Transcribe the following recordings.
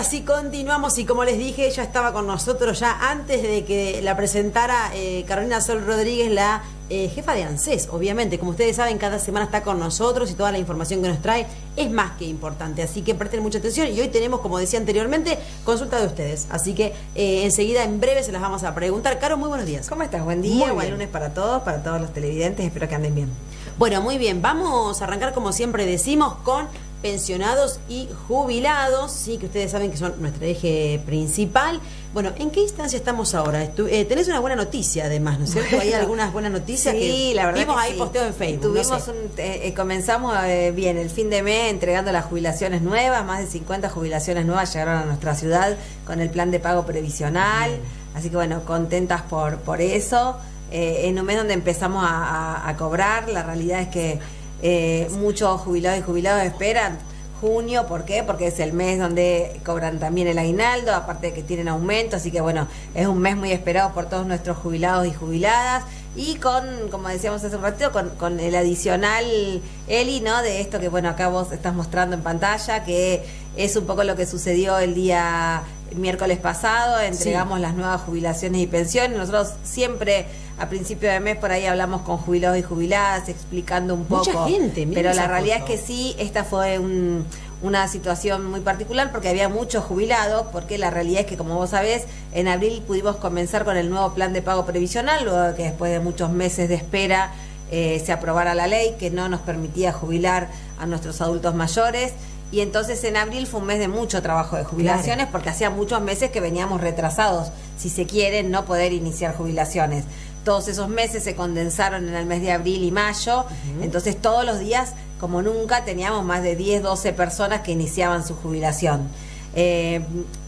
ahora sí continuamos y como les dije, ella estaba con nosotros ya antes de que la presentara eh, Carolina Sol Rodríguez, la eh, jefa de ANSES, obviamente. Como ustedes saben, cada semana está con nosotros y toda la información que nos trae es más que importante. Así que presten mucha atención y hoy tenemos, como decía anteriormente, consulta de ustedes. Así que eh, enseguida, en breve, se las vamos a preguntar. Caro, muy buenos días. ¿Cómo estás? Buen día, buen lunes para todos, para todos los televidentes. Espero que anden bien. Bueno, muy bien. Vamos a arrancar, como siempre decimos, con pensionados y jubilados, sí, que ustedes saben que son nuestro eje principal. Bueno, ¿en qué instancia estamos ahora? eh, tenés una buena noticia, además, ¿no es cierto? ¿Hay algunas buenas noticias? Sí, la verdad. Vimos ahí posteo en Facebook. Tuvimos un, eh, eh, comenzamos eh, bien el fin de mes entregando las jubilaciones nuevas, más de 50 jubilaciones nuevas llegaron a nuestra ciudad con el plan de pago previsional. Así que bueno, contentas por, por eso. en un mes donde empezamos a cobrar, la realidad es que eh, muchos jubilados y jubilados esperan junio, ¿por qué? Porque es el mes donde cobran también el aguinaldo, aparte de que tienen aumento, así que bueno, es un mes muy esperado por todos nuestros jubilados y jubiladas y con, como decíamos hace un ratito, con, con el adicional Eli, ¿no? De esto que bueno, acá vos estás mostrando en pantalla, que es un poco lo que sucedió el día miércoles pasado, entregamos las nuevas jubilaciones y pensiones, nosotros siempre a principio de mes por ahí hablamos con jubilados y jubiladas explicando un poco. Mucha gente, Pero la realidad es que sí, esta fue una situación muy particular porque había muchos jubilados, porque la realidad es que, como vos sabés, en abril pudimos comenzar con el nuevo plan de pago previsional, luego de que después de muchos meses de espera eh, se aprobara la ley que no nos permitía jubilar a nuestros adultos mayores. Y entonces en abril fue un mes de mucho trabajo de jubilaciones porque hacía muchos meses que veníamos retrasados, si se quiere, no poder iniciar jubilaciones todos esos meses se condensaron en el mes de abril y mayo, entonces todos los días, como nunca, teníamos más de 10, 12 personas que iniciaban su jubilación. Eh,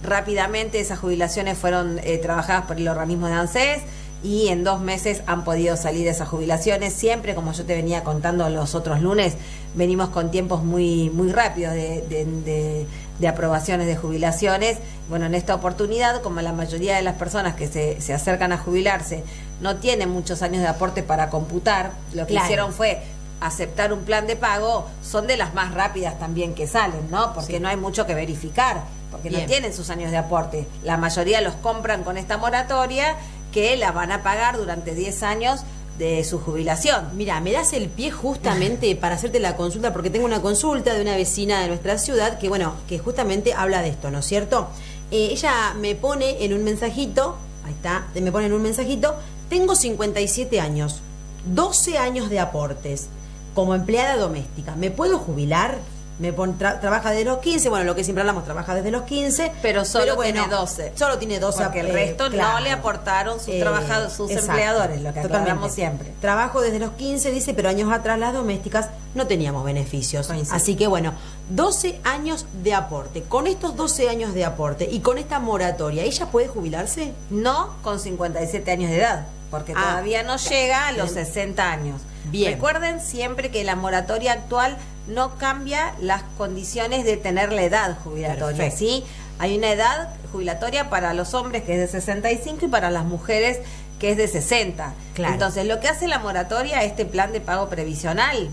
rápidamente esas jubilaciones fueron eh, trabajadas por el organismo de ANSES y en dos meses han podido salir esas jubilaciones. Siempre, como yo te venía contando los otros lunes, venimos con tiempos muy, muy rápidos de, de, aprobaciones de jubilaciones. Bueno, en esta oportunidad, como la mayoría de las personas que se, se acercan a jubilarse no tienen muchos años de aporte para computar, lo que hicieron fue aceptar un plan de pago, son de las más rápidas también que salen, ¿no? Porque no hay mucho que verificar, porque no tienen sus años de aporte. La mayoría los compran con esta moratoria que la van a pagar durante 10 años de su jubilación. Mira, me das el pie justamente para hacerte la consulta, porque tengo una consulta de una vecina de nuestra ciudad que, bueno, que justamente habla de esto, ¿no es cierto? Eh, ella me pone en un mensajito, ahí está, me pone en un mensajito, tengo 57 años, 12 años de aportes como empleada doméstica. ¿Me puedo jubilar? Me trabaja desde los 15, bueno, lo que siempre hablamos, trabaja desde los 15, pero solo tiene 12. Solo tiene 12. Porque el resto no le aportaron sus, eh, sus empleadores, lo que hablamos siempre. Trabajo desde los 15, dice, pero años atrás las domésticas no teníamos beneficios. Así que bueno, 12 años de aporte. Con estos 12 años de aporte y con esta moratoria, ¿ella puede jubilarse? No con 57 años de edad, porque ah, todavía no llega a los 60 años. Bien. Recuerden siempre que la moratoria actual no cambia las condiciones de tener la edad jubilatoria, ¿sí? Hay una edad jubilatoria para los hombres que es de 65 y para las mujeres que es de 60. Entonces, lo que hace la moratoria, este plan de pago previsional,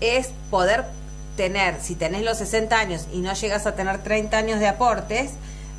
es poder tener, si tenés los 60 años y no llegas a tener 30 años de aportes,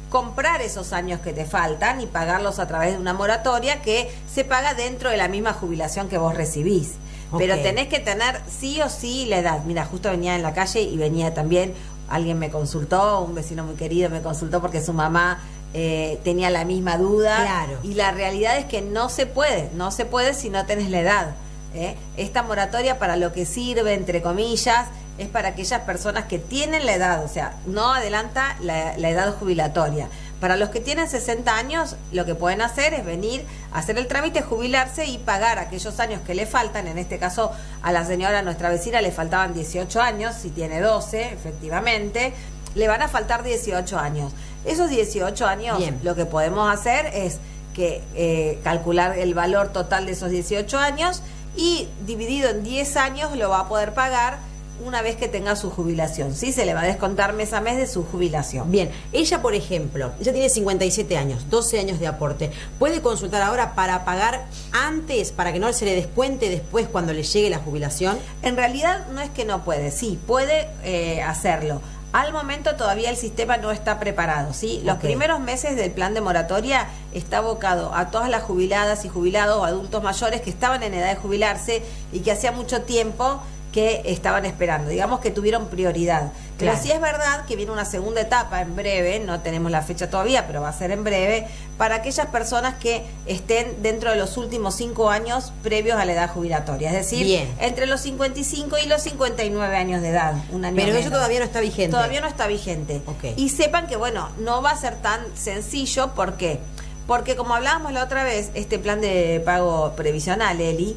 comprar esos años que te faltan y pagarlos a través de una moratoria que se paga dentro de la misma jubilación que vos recibís. Pero tenés que tener sí o sí la edad. Mira, justo venía en la calle y venía también, alguien me consultó, un vecino muy querido me consultó porque su mamá eh, tenía la misma duda. Claro. Y la realidad es que no se puede, no se puede si no tenés la edad. ¿eh? Esta moratoria para lo que sirve, entre comillas, es para aquellas personas que tienen la edad, o sea, no adelanta la, la edad jubilatoria. Para los que tienen 60 años, lo que pueden hacer es venir a hacer el trámite, jubilarse y pagar aquellos años que le faltan. En este caso, a la señora, nuestra vecina, le faltaban 18 años, si tiene 12, efectivamente, le van a faltar 18 años. Esos 18 años, lo que podemos hacer es que eh, calcular el valor total de esos 18 años y dividido en 10 años lo va a poder pagar una vez que tenga su jubilación. Sí, se le va a descontar mes a mes de su jubilación. Bien, ella, por ejemplo, ella tiene 57 años, 12 años de aporte. ¿Puede consultar ahora para pagar antes, para que no se le descuente después cuando le llegue la jubilación? En realidad no es que no puede, sí, puede eh, hacerlo Al momento todavía el sistema no está preparado, ¿sí? Los primeros meses del plan de moratoria está abocado a todas las jubiladas y jubilados o adultos mayores que estaban en edad de jubilarse y que hacía mucho tiempo que estaban esperando, digamos que tuvieron prioridad. Pero Claro. sí es verdad que viene una segunda etapa en breve, no tenemos la fecha todavía, pero va a ser en breve, para aquellas personas que estén dentro de los últimos cinco años previos a la edad jubilatoria, es decir, Bien. entre los 55 y los 59 años de edad. Un año Pero eso todavía no está vigente. Todavía no está vigente. Ok. Y sepan que, bueno, no va a ser tan sencillo. ¿Por qué? Porque como hablábamos la otra vez, este plan de pago previsional, Eli,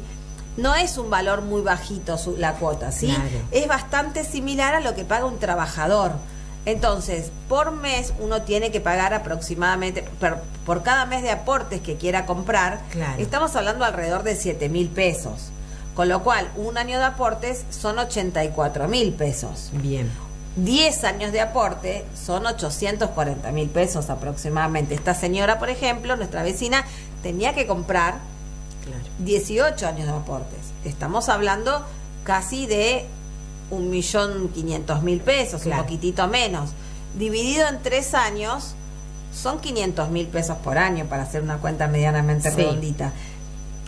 no es un valor muy bajito su- la cuota, ¿sí? Claro. Es bastante similar a lo que paga un trabajador. Entonces, por mes uno tiene que pagar aproximadamente, per- por cada mes de aportes que quiera comprar, Claro. estamos hablando alrededor de 7 mil pesos. Con lo cual, un año de aportes son 84 mil pesos. Bien. 10 años de aporte son 840 mil pesos aproximadamente. Esta señora, por ejemplo, nuestra vecina, tenía que comprar Claro. 18 años de aportes. Estamos hablando casi de un millón quinientos mil pesos, Claro. un poquitito menos. Dividido en tres años, son 500 mil pesos por año para hacer una cuenta medianamente Sí. redondita.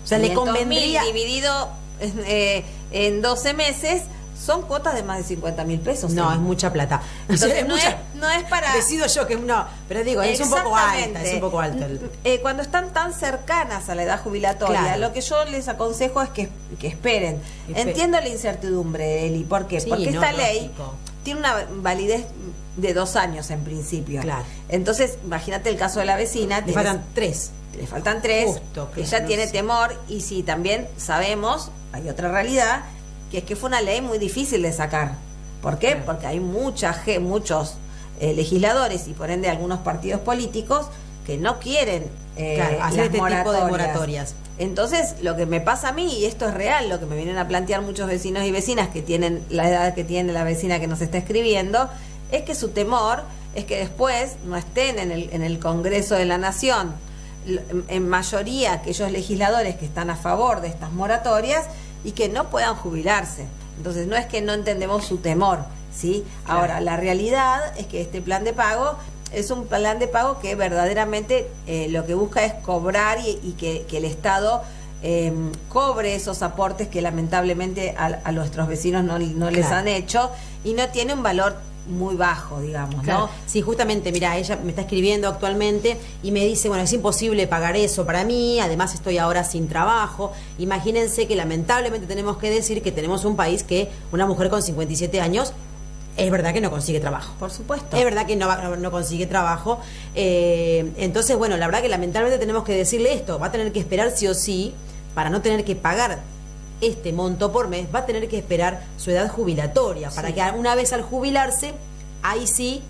O sea, le 500.000 convendría. dividido eh, en 12 meses, son cuotas de más de 50 mil pesos. No, es mucha plata. Entonces, Es no, mucha- es, no es para... Decido yo que no, pero digo, es un poco alta, es un poco alta. el- Eh, cuando están tan cercanas a la edad jubilatoria, Claro. lo que yo les aconsejo es que, que esperen. Espe- Entiendo la incertidumbre, Eli, ¿por qué? Sí, Porque no, esta ley lógico. tiene una validez de dos años en principio. Claro. Entonces, imagínate el caso de la vecina. Le faltan tres. le faltan tres, Justo, que claro, ella no tiene sé. temor y si también sabemos, hay otra realidad, que es que fue una ley muy difícil de sacar. ¿Por qué? Porque hay mucha, muchos eh, legisladores y por ende algunos partidos políticos que no quieren eh, Claro, hacer este tipo de moratorias. Entonces, lo que me pasa a mí, y esto es real, lo que me vienen a plantear muchos vecinos y vecinas que tienen la edad que tiene la vecina que nos está escribiendo, es que su temor es que después no estén en el, en el Congreso de la Nación en mayoría aquellos legisladores que están a favor de estas moratorias y que no puedan jubilarse. Entonces, no es que no entendemos su temor, ¿sí? Claro. Ahora, la realidad es que este plan de pago es un plan de pago que verdaderamente eh, lo que busca es cobrar y, y que, que el Estado eh, cobre esos aportes que lamentablemente a, a nuestros vecinos no, no les Claro. han hecho y no tiene un valor muy bajo, digamos, Claro. ¿no? Sí, justamente, mira, ella me está escribiendo actualmente y me dice, bueno, es imposible pagar eso para mí, además estoy ahora sin trabajo. Imagínense que lamentablemente tenemos que decir que tenemos un país que una mujer con 57 años es verdad que no consigue trabajo. Por supuesto. Es verdad que no, no consigue trabajo. Eh, entonces, bueno, la verdad que lamentablemente tenemos que decirle esto. Va a tener que esperar sí o sí, para no tener que pagar este monto por mes, va a tener que esperar su edad jubilatoria. Para Sí. que una vez al jubilarse, ahí sí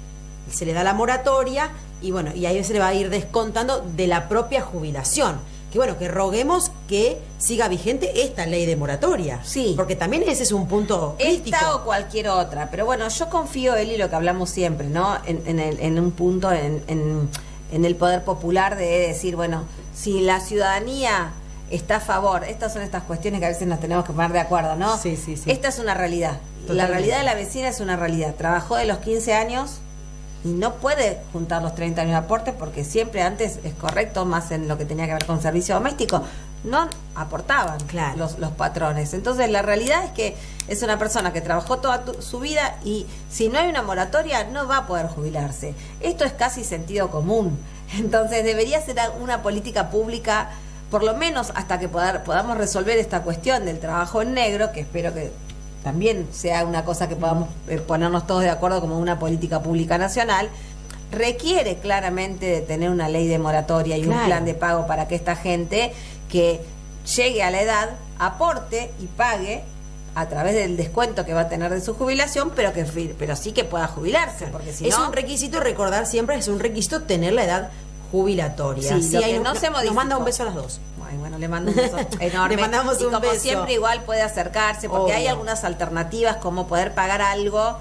se le da la moratoria y bueno, y ahí se le va a ir descontando de la propia jubilación. Que bueno, que roguemos que siga vigente esta ley de moratoria. Sí. Porque también ese es un punto crítico. Esta o cualquier otra. Pero bueno, yo confío, Eli, lo que hablamos siempre, ¿no? En, en el- en un punto, en, en- en el poder popular de decir, bueno, si la ciudadanía está a favor, estas son estas cuestiones que a veces nos tenemos que poner de acuerdo, ¿no? Sí, sí, sí. Esta es una realidad. La realidad de la vecina es una realidad. Trabajó de los 15 años y no puede juntar los 30 años de aporte porque siempre antes es correcto, más en lo que tenía que ver con servicio doméstico, no aportaban Claro. los, los patrones. Entonces la realidad es que es una persona que trabajó toda tu- su vida y si no hay una moratoria no va a poder jubilarse. Esto es casi sentido común. Entonces debería ser una política pública, por lo menos hasta que poder- podamos resolver esta cuestión del trabajo en negro, que espero que también sea una cosa que podamos eh, ponernos todos de acuerdo como una política pública nacional, requiere claramente de tener una ley de moratoria y un plan de pago para que esta gente que llegue a la edad aporte y pague a través del descuento que va a tener de su jubilación, pero que pero sí que pueda jubilarse, porque si es no un requisito recordar siempre, es un requisito tener la edad jubilatoria. Sí, lo que hay un- no se nos modificó. manda un beso a las dos. Ay, bueno, le mando un beso enorme. Le mandamos y un como beso. siempre, igual puede acercarse, porque hay algunas alternativas como poder pagar algo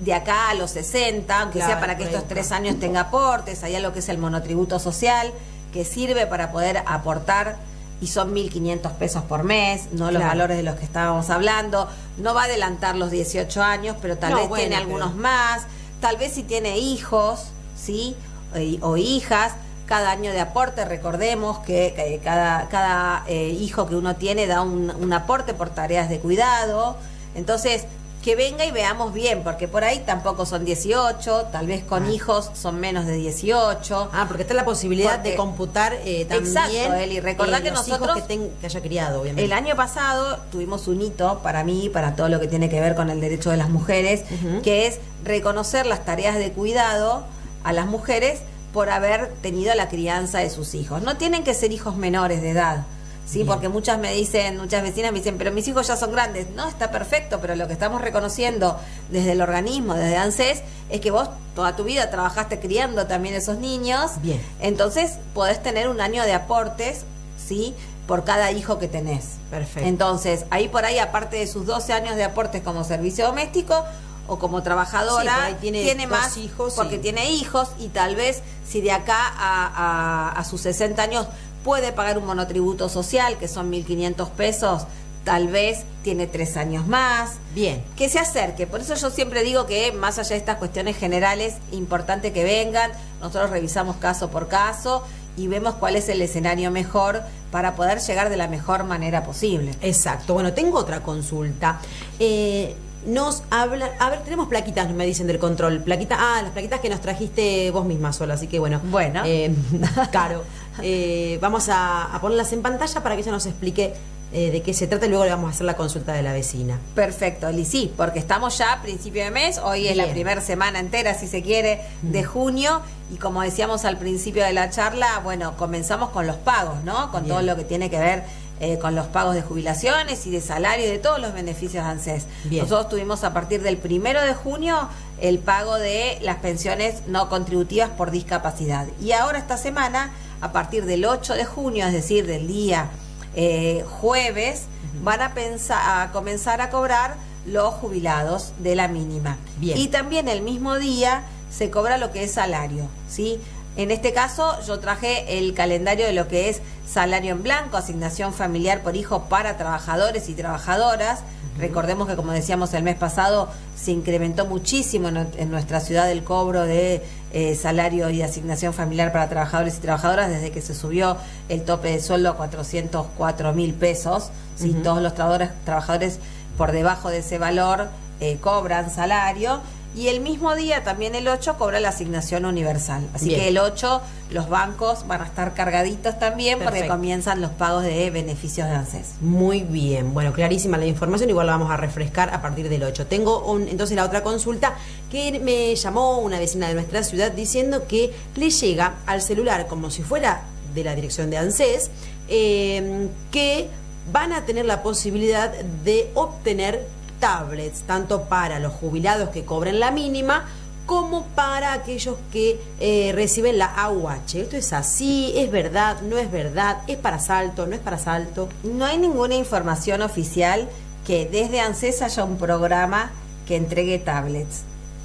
de acá a los 60, aunque Claro, sea para que estos tres años tenga aportes. Hay algo que es el monotributo social, que sirve para poder aportar y son 1.500 pesos por mes, no los valores de los que estábamos hablando. No va a adelantar los 18 años, pero tal No, vez bueno, tiene pero- algunos más. tal vez si tiene hijos, ¿sí? Eh, o hijas, cada año de aporte, recordemos que, cada, cada eh, hijo que uno tiene da un, un aporte por tareas de cuidado. Entonces, que venga y veamos bien, porque por ahí tampoco son 18, tal vez con ah. hijos son menos de 18. Ah, porque está la posibilidad de computar eh, también. Exacto, Eli. Recordá eh, que nosotros. que, haya criado, obviamente. El año pasado tuvimos un hito para mí, para todo lo que tiene que ver con el derecho de las mujeres, que es reconocer las tareas de cuidado a las mujeres por haber tenido la crianza de sus hijos. No tienen que ser hijos menores de edad. Sí, porque muchas me dicen, muchas vecinas me dicen, pero mis hijos ya son grandes. No, está perfecto, pero lo que estamos reconociendo desde el organismo, desde ANSES, es que vos toda tu vida trabajaste criando también esos niños. Bien. Entonces podés tener un año de aportes, ¿sí? Por cada hijo que tenés. Perfecto. Entonces, ahí por ahí, aparte de sus 12 años de aportes como servicio doméstico, o como trabajadora tiene, más hijos porque tiene hijos y tal vez si de acá a, a, a sus 60 años puede pagar un monotributo social, que son 1.500 pesos, tal vez tiene tres años más. Bien. Que se acerque. Por eso yo siempre digo que más allá de estas cuestiones generales, importante que vengan. Nosotros revisamos caso por caso y vemos cuál es el escenario mejor para poder llegar de la mejor manera posible. Exacto. Bueno, tengo otra consulta. Eh, nos habla, a ver, tenemos plaquitas, me dicen del control. Plaquita, ah, las plaquitas que nos trajiste vos misma sola, así que bueno. Bueno. Eh, caro. Eh, vamos a, ponerlas en pantalla para que ella nos explique eh, de qué se trata y luego le vamos a hacer la consulta de la vecina. Perfecto, sí, porque estamos ya a principio de mes, hoy es la primera semana entera, si se quiere, de junio, y como decíamos al principio de la charla, bueno, comenzamos con los pagos, ¿no? Con todo lo que tiene que ver eh, con los pagos de jubilaciones y de salario y de todos los beneficios de ANSES. Nosotros tuvimos a partir del primero de junio el pago de las pensiones no contributivas por discapacidad. Y ahora esta semana, a partir del 8 de junio, es decir, del día eh, jueves, van a, pensar, a comenzar a cobrar los jubilados de la mínima. Y también el mismo día se cobra lo que es salario, ¿sí? En este caso yo traje el calendario de lo que es salario en blanco, asignación familiar por hijo para trabajadores y trabajadoras. Recordemos que, como decíamos el mes pasado, se incrementó muchísimo en, nuestra ciudad el cobro de eh, salario y asignación familiar para trabajadores y trabajadoras desde que se subió el tope de sueldo a 404 mil pesos. si Todos los trabajadores, trabajadores por debajo de ese valor eh, cobran salario y el mismo día, también el 8, cobra la asignación universal. Así que el 8, los bancos van a estar cargaditos también porque comienzan los pagos de beneficios de ANSES. Muy bien, bueno, clarísima la información, igual la vamos a refrescar a partir del 8. Tengo un, entonces la otra consulta que me llamó una vecina de nuestra ciudad diciendo que le llega al celular como si fuera de la dirección de ANSES, eh, que van a tener la posibilidad de obtener tablets, tanto para los jubilados que cobren la mínima como para aquellos que eh, reciben la AUH. Esto es así, es verdad, no es verdad, es para salto, no es para salto. No hay ninguna información oficial que desde ANSES haya un programa que entregue tablets.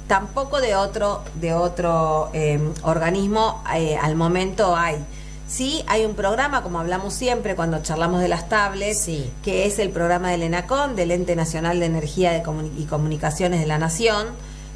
Tampoco de otro, de otro eh, organismo eh, al momento hay. Sí, hay un programa, como hablamos siempre cuando charlamos de las tablets, que es el programa del ENACON, del Ente Nacional de Energía y Comunicaciones de la Nación,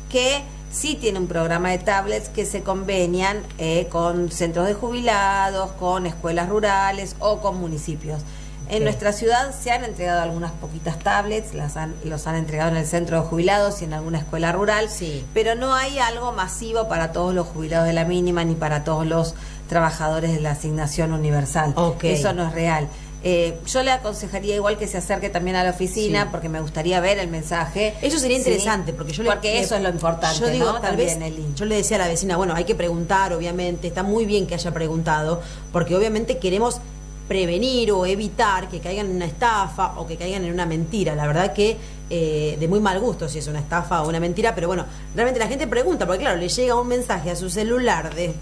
que sí tiene un programa de tablets que se convenian eh, con centros de jubilados, con escuelas rurales o con municipios. En nuestra ciudad se han entregado algunas poquitas tablets, las han, los han entregado en el centro de jubilados y en alguna escuela rural, sí. pero no hay algo masivo para todos los jubilados de la mínima ni para todos los trabajadores de la asignación universal. Eso no es real. Eh, yo le aconsejaría igual que se acerque también a la oficina porque me gustaría ver el mensaje. Eso sería interesante porque yo porque eso es lo importante. Yo digo, tal vez yo le decía a la vecina, bueno, hay que preguntar, obviamente, está muy bien que haya preguntado porque obviamente queremos prevenir o evitar que caigan en una estafa o que caigan en una mentira. La verdad que eh, de muy mal gusto si es una estafa o una mentira, pero bueno, realmente la gente pregunta porque claro, le llega un mensaje a su celular de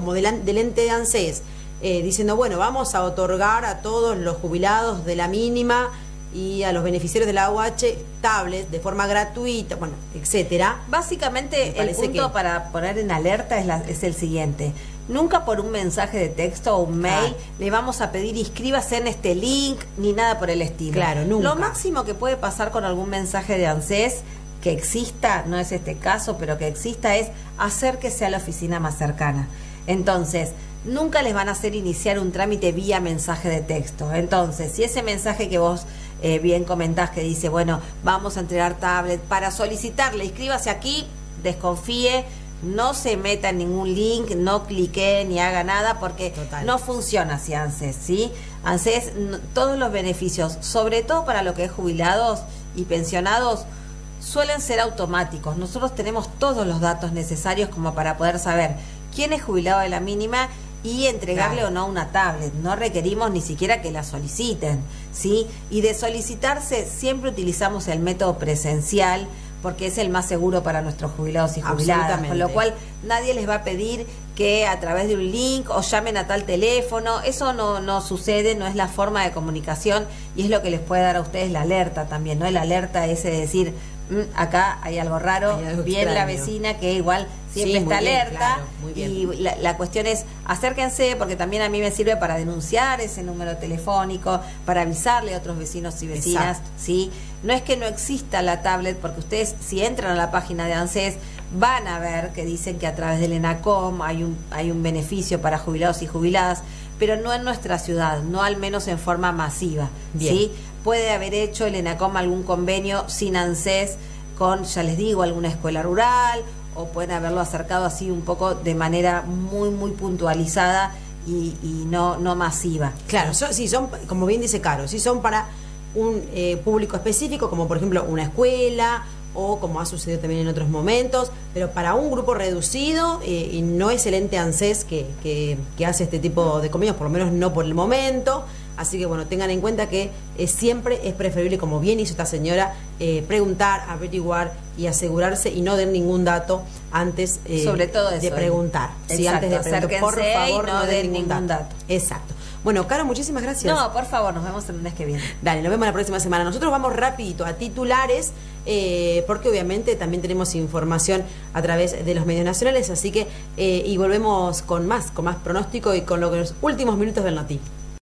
como del, del ente de ANSES, eh, diciendo, bueno, vamos a otorgar a todos los jubilados de la mínima y a los beneficiarios de la UH tablets de forma gratuita, bueno, etcétera. Básicamente el punto para poner en alerta es, es el siguiente. Nunca por un mensaje de texto o un mail le vamos a pedir inscríbase en este link ni nada por el estilo. Claro, nunca. Lo máximo que puede pasar con algún mensaje de ANSES que exista, no es este caso, pero que exista es acérquese a la oficina más cercana. Entonces, nunca les van a hacer iniciar un trámite vía mensaje de texto. Entonces, si ese mensaje que vos eh, bien comentás que dice, bueno, vamos a entregar tablet para solicitarle, inscríbase aquí, desconfíe, no se meta en ningún link, no clique ni haga nada porque no funciona así ANSES, ¿sí? ANSES, todos los beneficios, sobre todo para lo que es jubilados y pensionados, suelen ser automáticos. Nosotros tenemos todos los datos necesarios como para poder saber quién es jubilado de la mínima y entregarle o no una tablet. No requerimos ni siquiera que la soliciten, ¿sí? Y de solicitarse siempre utilizamos el método presencial porque es el más seguro para nuestros jubilados y jubiladas, con lo cual nadie les va a pedir que a través de un link o llamen a tal teléfono, eso no, no sucede, no es la forma de comunicación y es lo que les puede dar a ustedes la alerta también, ¿no? El alerta ese de decir, mm, acá hay algo raro, bien la vecina que igual siempre está alerta y la, cuestión es acérquense porque también a mí me sirve para denunciar ese número telefónico, para avisarle a otros vecinos y vecinas, ¿sí? No es que no exista la tablet porque ustedes si entran a la página de ANSES van a ver que dicen que a través del ENACOM hay un, hay un beneficio para jubilados y jubiladas, pero no en nuestra ciudad, no al menos en forma masiva, ¿sí? Puede haber hecho el ENACOM algún convenio sin ANSES con, ya les digo, alguna escuela rural o pueden haberlo acercado así un poco de manera muy, muy puntualizada y, no, no masiva. Claro, sí, son, como bien dice Caro, sí son para un eh, público específico, como por ejemplo una escuela o como ha sucedido también en otros momentos, pero para un grupo reducido eh, y no es el ente ANSES que, que, que hace este tipo de convenios, por lo menos no por el momento. Así que bueno, tengan en cuenta que eh, siempre es preferible, como bien hizo esta señora, eh, preguntar, averiguar y asegurarse y no den ningún dato antes eh, Sobre todo de preguntar. Sí, antes de preguntar, por favor, no, den ningún dato. Exacto. Bueno, Caro, muchísimas gracias. No, por favor, nos vemos el mes que viene. Dale, nos vemos la próxima semana. Nosotros vamos rapidito a titulares, porque obviamente también tenemos información a través de los medios nacionales, así que, y volvemos con más, con más pronóstico y con los últimos minutos del Noti.